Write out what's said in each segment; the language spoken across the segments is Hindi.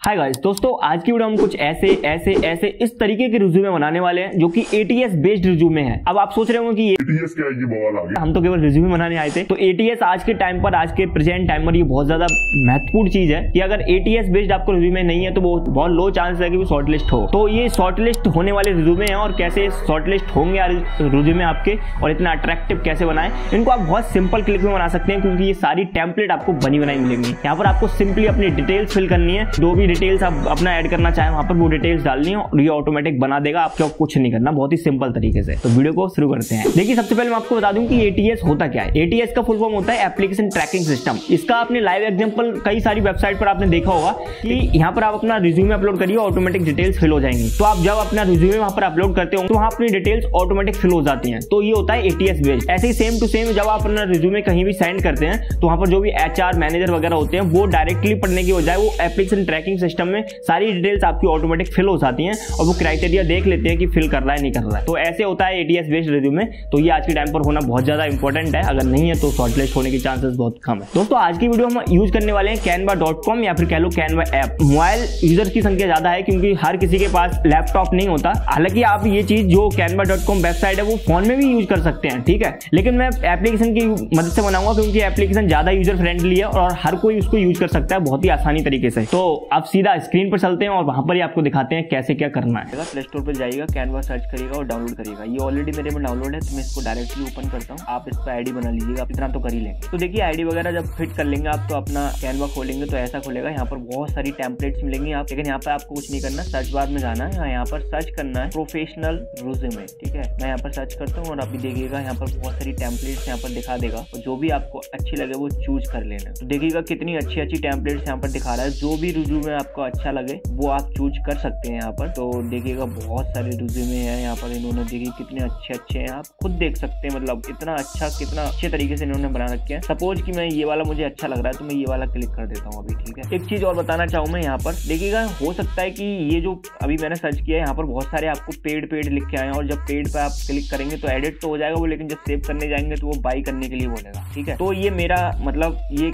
हाय गाइस दोस्तों आज की वीडियो हम कुछ ऐसे ऐसे ऐसे इस तरीके के रिज्यूमे बनाने वाले हैं जो कि एटीएस बेस्ड रिज्यूमे है। अब आप सोच रहे होंगे कि ये एटीएस क्या है? ये बवाल आ गया। हम तो केवल रिज्यूमे बनाने आए थे। तो एटीएस आज के टाइम पर आज के प्रेजेंट टाइम पर ये बहुत ज़्यादा महत्वपूर्ण चीज़ है कि अगर एटीएस बेस्ड आपको रिज्यूमे नहीं है तो वो बहुत लो चांस है कि वो शॉर्ट लिस्ट हो। तो ये शॉर्ट लिस्ट होने वाले रिज्यूमे हैं और कैसे शॉर्ट लिस्ट होंगे रिज्यूमे आपके और इतना अट्रैक्टिव कैसे बनाए इनको आप बहुत सिंपल क्लिक में बना सकते हैं क्योंकि ये सारी टेम्पलेट आपको बनी बनाई मिलेंगी। यहाँ पर आपको सिंपली अपनी डिटेल्स फिल करनी है जो भी डिटेल्स आप अपना ऐड करना चाहे, वहाँ पर वो डिटेल्स डालनी है ये ऑटोमेटिक बना देगा, आपको कुछ नहीं करना, बहुत ही सिंपल तरीके से। तो वीडियो को शुरू करते हैं। देखिए, सबसे पहले मैं आपको बता दूँ कि एटीएस होता क्या है। एटीएस का फुल फॉर्म होता है एप्लीकेशन ट्रैकिंग सिस्टम इसका आपने लाइव एग्ज़ाम्पल कई सारी वेबसाइट पर आपने देखा होगा कि यहाँ पर आप अपना रिज्यूमे अपलोड करिए ऑटोमेटिक डिटेल्स फिल हो जाएँगी। तो आप जब अपना रिज्यूमे वहाँ पर अपलोड करते हो तो वहाँ अपनी डिटेल्स ऑटोमेटिक फिल हो जाती है। तो ये होता है एटीएस बेस्ड ऐसे ही सेम टू सेम जब आप अपना रिज्यूमे कहीं भी सेंड करते हैं तो वहाँ पर जो भी एचआर मैनेजर वगैरह होते हैं, वो डायरेक्टली पढ़ने की बजाय वो एप्लीकेशन ट्रैकिंग सिस्टम में सारी डिटेल्स आपकी ऑटोमेटिक फिल हो जाती हैं और वो क्राइटेरिया देख लेते हैं कि फिल कर रहा है, नहीं कर रहा है। तो ऐसे होता है एटीएस बेस्ड रिज्यूमे तो ये आज के टाइम पर होना बहुत ज़्यादा इंपॉर्टेंट है। अगर नहीं है तो शॉर्टलिस्ट होने के चांसेस बहुत कम है। दोस्तों, आज की वीडियो हम यूज़ करने वाले हैं कैनवा डॉट कॉम या फिर कह लो कैनवा ऐप मोबाइल यूज़र की संख्या ज़्यादा है क्योंकि हर किसी के पास लैपटॉप नहीं होता। हालाँकि आप ये चीज़ जो कैनवा डॉट कॉम वेबसाइट है वो फ़ोन में भी यूज़ कर सकते हैं, ठीक है? लेकिन मैं एप्लीकेशन की मदद से बनाऊँगा क्योंकि एप्लीकेशन ज़्यादा यूज़र फ्रेंडली है और हर कोई उसको यूज़ कर सकता है बहुत ही आसानी तरीके से। तो आप सीधा स्क्रीन पर चलते हैं और वहाँ पर ही आपको दिखाते हैं कैसे क्या करना है। प्ले स्टोर पर जाइएगा कैनवा सर्च करिएगा और डाउनलोड करिएगा। ये ऑलरेडी मेरे में डाउनलोड है तो मैं इसको डायरेक्टली ओपन करता हूँ। आप इस पर आईडी बना लीजिएगा, आप इतना तो कर ही लेंगे। तो देखिए आईडी वगैरह जब फिट कर लेंगे आप तो अपना कैनवा खोलेंगे तो ऐसा खोलेगा। यहाँ पर बहुत सारी टेम्पलेट्स मिलेंगी आप, लेकिन यहाँ पर आपको कुछ नहीं करना सर्च बार में जाना है। यहाँ पर सर्च करना है प्रोफेशनल में ठीक है? मैं यहाँ पर सर्च करता हूँ और अभी देखिएगा, यहाँ पर बहुत सारी टेम्पलेट्स यहाँ पर दिखा देगा। और जो भी आपको अच्छी लगे वो चूज़ कर लेना। तो देखिएगा कितनी अच्छी अच्छी टेम्पलेट्स यहाँ पर दिखा रहा है। जो भी रिज्यू में आपको अच्छा लगे, वो आप चूज़ कर सकते हैं यहाँ पर। तो देखिएगा, बहुत सारे रिज्यूमे हैं यहाँ पर, इन्होंने देखिए कितने अच्छे अच्छे हैं। आप खुद देख सकते हैं मतलब इतना अच्छा कितना अच्छे तरीके से इन्होंने बना रखे हैं। सपोज़ कि मैं ये वाला मुझे अच्छा लग रहा है तो मैं ये वाला क्लिक कर देता हूँ अभी, ठीक है? एक चीज़ और बताना चाहूँ मैं यहाँ पर। देखिएगा, हो सकता है कि ये जो अभी मैंने सर्च किया है, यहाँ पर बहुत सारे आपको पेड पेड लिख के आए और जब पेड पे आप क्लिक करेंगे तो एडिट तो हो जाएगा वो, लेकिन जब सेव करने जाएँगे तो वो बाई करने के लिए बोलेगा, ठीक है? तो ये मेरा मतलब ये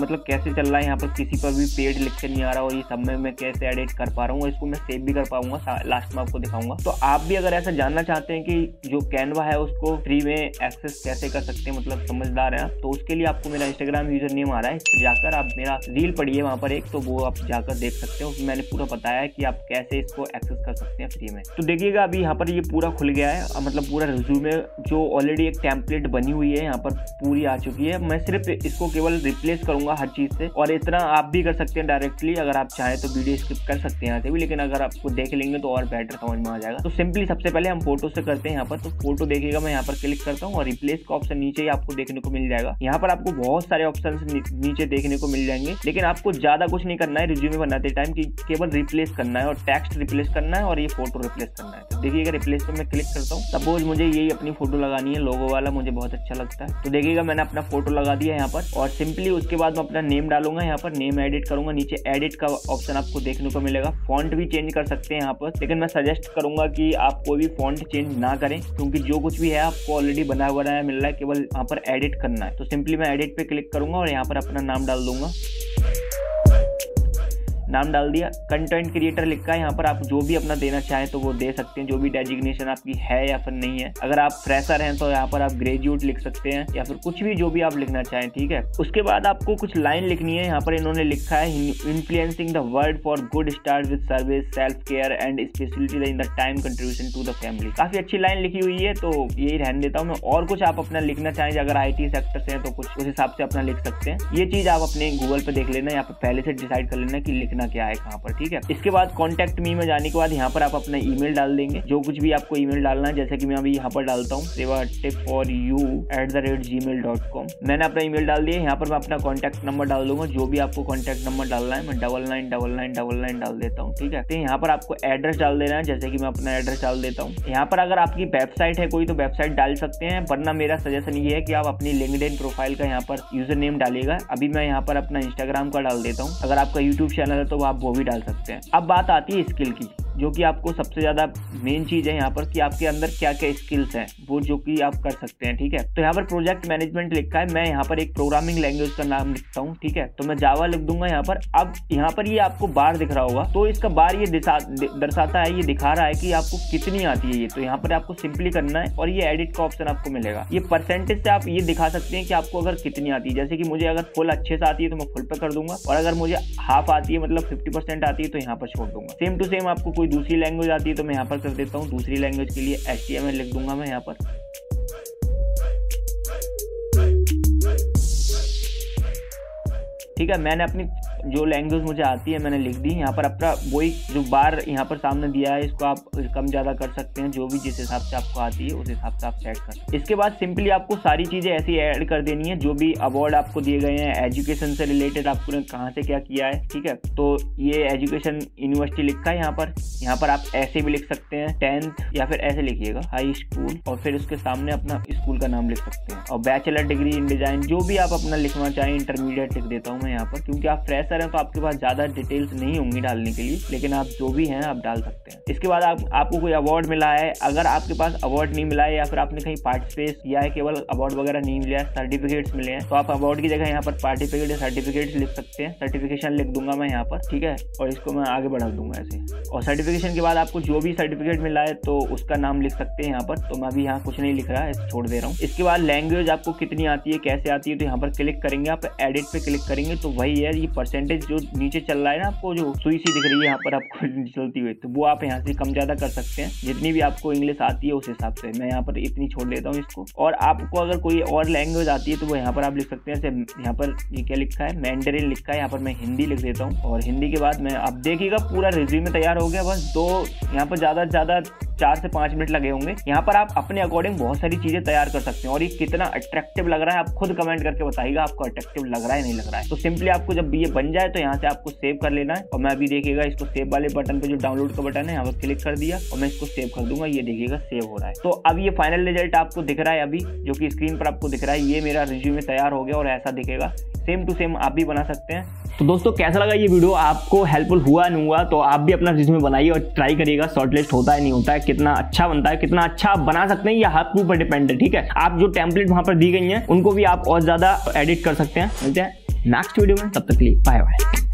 मतलब कैसे चल रहा है यहाँ पर? किसी पर भी पेड लिख के नहीं आ रहा, और ये सब में मैं कैसे एडिट कर पा रहा हूँ, इसको मैं सेव भी कर पाऊँगा लास्ट में आपको दिखाऊँगा। तो आप भी अगर ऐसा जानना चाहते हैं कि जो कैनवा है उसको फ्री में एक्सेस कैसे कर सकते हैं मतलब समझदार है तो उसके लिए आपको मेरा इंस्टाग्राम यूज़र नेम आ रहा है इस पर जाकर आप मेरा रील पढ़िए वहाँ पर एक तो वो आप जाकर देख सकते हो। मैंने पूरा बताया कि आप कैसे इसको एक्सेस कर सकते हैं फ्री में। तो देखिएगा, अभी यहाँ पर ये पूरा खुल गया है मतलब पूरा रिज्यूमे जो ऑलरेडी एक टेम्पलेट बनी हुई है, यहाँ पर पूरी आ चुकी है। मैं सिर्फ़ इसको केवल रिप्लेस करूँगा हर चीज़ से, और इतना आप भी कर सकते हैं डायरेक्टली अगर आप चाहें तो वीडियो स्किप कर सकते हैं यहाँ से भी, लेकिन अगर आपको देख लेंगे तो और बेटर समझ में आ जाएगा। तो सिंपली सबसे पहले हम फ़ोटो से करते हैं यहाँ पर। तो फ़ोटो देखिएगा, मैं यहाँ पर क्लिक करता हूँ और रिप्लेस का ऑप्शन नीचे ही आपको देखने को मिल जाएगा। यहाँ पर आपको बहुत सारे ऑप्शन नीचे देखने को मिल जाएँगे, लेकिन आपको ज़्यादा कुछ नहीं करना है रिज्यूमे बनाते टाइम की केवल रिप्लेस करना है और टेक्स्ट रिप्लेस करना है और ये फ़ोटो रिप्लेस करना है। तो देखिएगा रिप्लेस पे मैं क्लिक करता हूँ सपोज़ मुझे यही अपनी फ़ोटो लगानी है लोगो वाला मुझे बहुत अच्छा लगता है। तो देखिएगा, मैंने अपना फ़ोटो लगा दिया यहाँ पर और सिंपली उसके बाद मैं अपना नेम डालूँगा, यहाँ पर नेम एडिट करूँगा, नीचे एडिट का ऑप्शन आपको देखने को मिलेगा। फॉन्ट भी चेंज कर सकते हैं यहाँ पर। लेकिन मैं सजेस्ट करूँगा कि आप कोई भी फॉन्ट चेंज ना करें, क्योंकि जो कुछ भी है, आपको ऑलरेडी बना बनाया मिल रहा है, केवल यहाँ पर एडिट करना है। तो सिंपली मैं एडिट पे क्लिक करूँगा और यहाँ पर अपना नाम डाल दूँगा। नाम डाल दिया। कंटेंट क्रिएटर लिखा है, यहाँ पर आप जो भी अपना देना चाहें तो वो दे सकते हैं। जो भी डेजिग्नेशन आपकी है या फिर नहीं है। अगर आप फ्रेशर हैं तो यहाँ पर आप ग्रेजुएट लिख सकते हैं या फिर कुछ भी जो भी आप लिखना चाहें, ठीक है? उसके बाद आपको कुछ लाइन लिखनी है। यहाँ पर इन्होंने लिखा है influencing the world for good start with service self care and speciality in the time contribution to the family काफ़ी अच्छी लाइन लिखी हुई है तो यही रहने देता हूँ मैं। और कुछ आप अपना लिखना चाहें, अगर आई टी सेक्टर से है तो कुछ उस हिसाब से अपना लिख सकते हैं। ये चीज़ आप अपने गूगल पे देख लेना, यहाँ पर पहले से डिसाइड कर लेना कि लिखना क्या है कहाँ पर, ठीक है? इसके बाद कॉन्टेक्ट मी में जाने के बाद यहाँ पर आप अपना ईमेल डाल देंगे। जो कुछ भी आपको ईमेल डालना है, जैसे कि मैं अभी यहाँ पर डालता हूँ, सेवा tip for you at the rate Gmail dot com मैंने अपना ईमेल डाल दिया, यहाँ पर मैं अपना कॉन्टैक्ट नंबर डाल दूँगा। जो भी आपको कॉन्टैक्ट नंबर डालना है, मैं double nine double nine double nine डाल देता हूँ, ठीक है? तो यहाँ पर आपको एड्रेस डाल देना है, जैसे कि मैं अपना एड्रेस डाल देता हूँ। यहाँ पर अगर आपकी वेबसाइट है कोई तो वेबसाइट डाल सकते हैं, वरना मेरा सजेशन ये है कि आप अपनी लिंकड प्रोफ़ाइल का यहाँ पर यूज़र नेम डालिएगा। अभी मैं यहाँ पर अपना इंस्टाग्राम का डाल देता हूँ। अगर आपका यूट्यूब चैनल है तो आप वो भी डाल सकते हैं। अब बात आती है स्किल की। जो कि आपको सबसे ज़्यादा मेन चीज़ है यहाँ पर कि आपके अंदर क्या क्या स्किल्स हैं, वो जो कि आप कर सकते हैं, ठीक है? तो यहाँ पर प्रोजेक्ट मैनेजमेंट लिखा है, मैं यहाँ पर एक प्रोग्रामिंग लैंग्वेज का नाम लिखता हूँ, ठीक है? तो मैं जावा लिख दूँगा यहाँ पर। अब यहाँ पर ये आपको बार दिख रहा होगा तो इसका बार ये दर्शाता है, ये दिखा रहा है कि आपको कितनी आती है ये। तो यहाँ पर आपको सिंपली करना है और ये एडिट का ऑप्शन आपको मिलेगा। ये परसेंटेज से आप ये दिखा सकते हैं कि आपको अगर कितनी आती है। जैसे कि मुझे अगर फुल अच्छे से आती है तो मैं फुल पे कर दूँगा, और अगर मुझे हाफ़ आती है मतलब फिफ्टी आती है तो यहाँ पर छोड़ दूँगा। सेम टू सेम आपको कोई दूसरी लैंग्वेज आती है तो मैं यहाँ पर कर देता हूँ। दूसरी लैंग्वेज के लिए एच लिख दूँगा मैं यहाँ पर। ठीक है, मैंने अपनी जो लैंग्वेज मुझे आती है, मैंने लिख दी। यहाँ पर अपना वही जो बार यहाँ पर सामने दिया है, इसको आप कम ज़्यादा कर सकते हैं, जो भी जिस हिसाब से आपको आती है, उस हिसाब से आप सेट कर सकते हैं। इसके बाद सिंपली आपको सारी चीज़ें ऐसी ऐड कर देनी है, जो भी अवार्ड आपको दिए गए हैं। एजुकेशन से रिलेटेड आपको कहाँ से क्या किया है, ठीक है? तो ये एजुकेशन यूनिवर्सिटी लिखा है यहाँ पर। यहाँ पर आप ऐसे भी लिख सकते हैं टेंथ या फिर ऐसे लिखिएगा हाई स्कूल और फिर उसके सामने अपना स्कूल का नाम लिख सकते हैं। और बैचलर डिग्री इन डिज़ाइन जो भी आप अपना लिखना चाहें इंटरमीडिएट लिख देता हूँ मैं यहाँ पर, क्योंकि आप फ्रेशर हैं तो आपके पास ज़्यादा डिटेल्स नहीं होंगी डालने के लिए, लेकिन आप जो भी हैं, आप डाल सकते हैं। इसके बाद आप, आपको कोई अवार्ड मिला है? अगर आपके पास अवार्ड नहीं मिला है, या फिर आपने कहीं पार्टिसिपेट किया है, केवल अवार्ड वगैरह नहीं मिला है सर्टिफिकेट्स मिले हैं तो आप अवार्ड की जगह यहाँ पर पार्टिफिकेट या सर्टिफिकेट लिख सकते हैं। सर्टिफिकेशन लिख दूँगा मैं यहाँ पर, ठीक है? और इसको मैं आगे बढ़ा दूँगा ऐसे और सर्टिफिकेशन के बाद आपको जो भी सर्टिफिकेट मिला है तो उसका नाम लिख सकते हैं यहाँ पर। तो मैं अभी यहाँ कुछ नहीं लिख रहा है छोड़ दे रहा हूँ। इसके बाद लैंग्वेज आपको कितनी आती है, कैसे आती है तो यहाँ पर क्लिक करेंगे आप एडिट पे क्लिक करेंगे तो वही है, ये परसेंटेज जो नीचे चल रहा है ना आपको, जो सुई सी दिख रही है यहाँ पर आपको चलती हुई तो वो आप यहाँ से कम ज़्यादा कर सकते हैं। जितनी भी आपको इंग्लिश आती है उस हिसाब से। मैं यहाँ पर इतनी छोड़ देता हूँ इसको। और आपको अगर कोई और लैंग्वेज आती है तो वो यहाँ पर आप लिख सकते हैं। यहाँ पर ये क्या लिखा है? मैंडरिन लिखा है। यहाँ पर मैं हिंदी लिख देता हूँ। और हिंदी के बाद मैं, आप देखिएगा पूरा रिज्यूमे तैयार हो गया। बस दो, यहाँ पर ज़्यादा से ज़्यादा चार से पाँच मिनट लगे होंगे। यहाँ पर आप अपने अकॉर्डिंग बहुत सारी चीज़ें तैयार कर सकते हैं और ये कितना अट्रैक्टिव लग रहा है, आप खुद कमेंट करके बताइएगा आपको अट्रैक्टिव लग रहा है, नहीं लग रहा है। तो सिंपली आपको जब ये बन जाए तो यहाँ से आपको सेव कर लेना है। और मैं अभी देखिएगा, इसको सेव वाले बटन पे जो डाउनलोड का बटन है, यहाँ पर क्लिक कर दिया और मैं इसको सेव कर दूँगा। ये देखिएगा सेव हो रहा है। तो अब ये फाइनल रिज़ल्ट आपको दिख रहा है अभी, जो कि स्क्रीन पर आपको दिख रहा है। ये मेरा रिज्यूमे तैयार हो गया और ऐसा दिखेगा। सेम टू सेम आप भी बना सकते हैं। तो दोस्तों, कैसा लगा ये वीडियो आपको हेल्पफुल हुआ, नहीं हुआ तो आप भी अपना रिज्यूमे बनाइए और ट्राई करिएगा। शॉर्टलिस्ट होता है, नहीं होता है कितना अच्छा बनता है, कितना अच्छा आप बना सकते हैं, ये आपके ऊपर डिपेंड है, ठीक है? आप जो टेम्पलेट वहाँ पर दी गई है, उनको भी आप और ज़्यादा एडिट कर सकते हैं, मिलते हैं नेक्स्ट वीडियो में, तब तक लिए बाय बाय